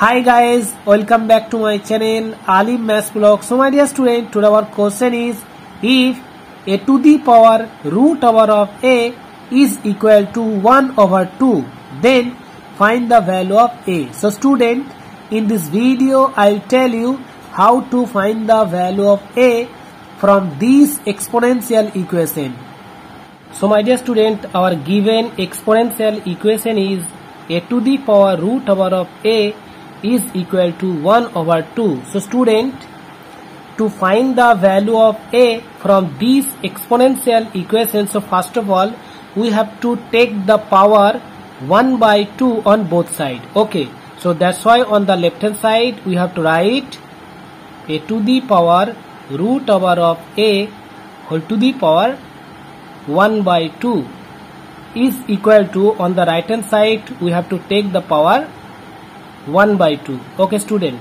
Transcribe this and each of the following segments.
Hi guys, welcome back to my channel Alim Maths Blog. So my dear student, today our question is if a to the power root over of a is equal to 1 over 2, then find the value of a. So student, in this video I'll tell you how to find the value of a from this exponential equation. So my dear student, our given exponential equation is a to the power root over of a is equal to 1 over 2. So student, to find the value of a from these exponential equations, so first of all, we have to take the power 1 by 2 on both sides. Okay, so that's why on the left hand side, we have to write a to the power root over of a whole to the power 1 by 2 is equal to on the right hand side we have to take the power 1 by 2 okay student.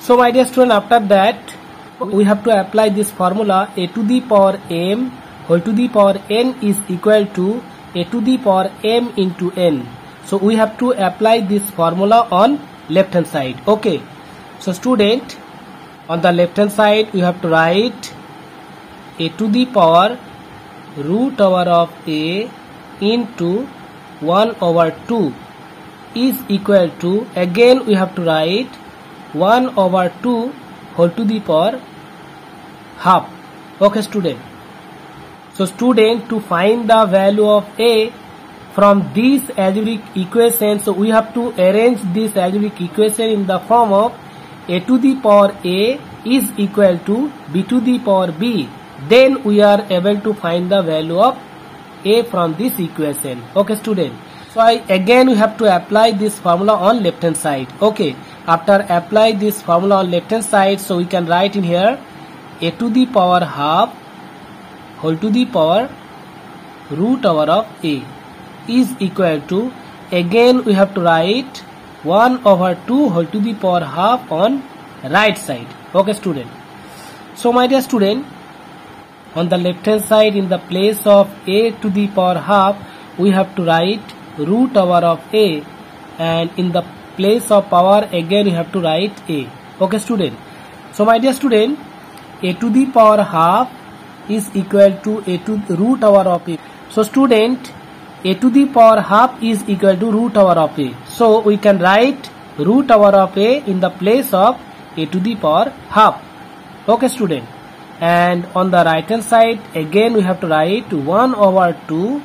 So my dear student after that we have to apply this formula. A to the power m whole to the power n is equal to a to the power m into n. So we have to apply this formula on left hand side. Okay. So student on the left hand side we have to write a to the power root over of a into 1 over 2 is equal to again we have to write 1 over 2 whole to the power half. Okay student. So student to find the value of a from this algebraic equation so we have to arrange this algebraic equation in the form of a to the power a is equal to b to the power b. Then we are able to find the value of a from this equation. Okay student so I again we have to apply this formula on left hand side. Okay. After apply this formula on left hand side so we can write in here a to the power half whole to the power root over of a is equal to again we have to write 1 over 2 whole to the power half on right side. Okay student. So my dear student on the left hand side in the place of a to the power half we have to write root over of a and in the place of power again you have to write a. Okay student. So my dear student a to the power half is equal to a to root over of a. So student a to the power half is equal to root over of a. So we can write root over of a in the place of a to the power half. Okay student. And on the right hand side again we have to write 1 over 2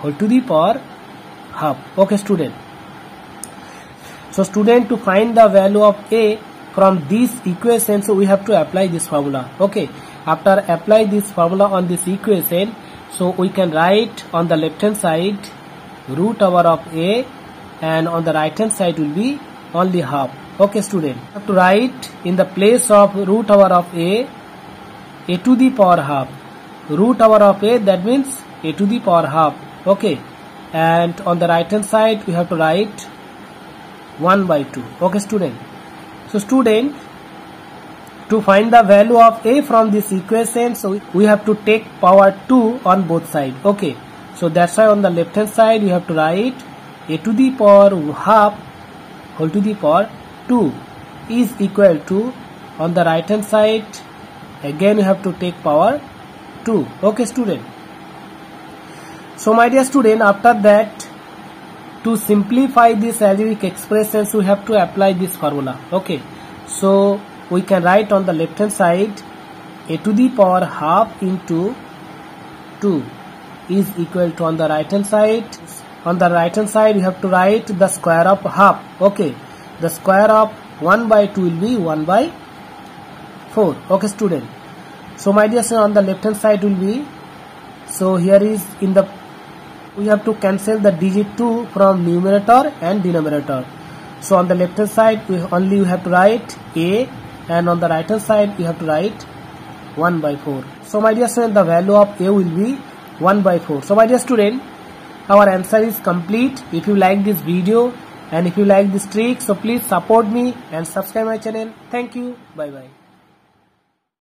whole to the power half okay student. So student to find the value of a from this equation so we have to apply this formula. Okay. After apply this formula on this equation so we can write on the left hand side root over of a and on the right hand side will be only half. Okay student. Have to write in the place of root over of a a to the power half. Root over of a that means a to the power half. Okay and on the right hand side we have to write 1 by 2 okay student. So student to find the value of a from this equation so we have to take power 2 on both sides okay. So that's why on the left hand side we have to write a to the power half whole to the power 2 is equal to on the right hand side again you have to take power 2 okay student so my dear student, after that, to simplify this algebraic expressions, we have to apply this formula. Okay. So we can write on the left hand side a to the power half into 2 is equal to on the right hand side. On the right hand side, we have to write the square of half. Okay. The square of 1 by 2 will be 1 by 4. Okay, student. So my dear student, on the left hand side will be so here is in the we have to cancel the digit 2 from numerator and denominator. So on the left hand side we only we have to write a and on the right hand side we have to write 1 by 4 so my dear student the value of a will be 1 by 4 so my dear student our answer is complete. If you like this video and if you like this trick so please support me and subscribe my channel. Thank you. Bye bye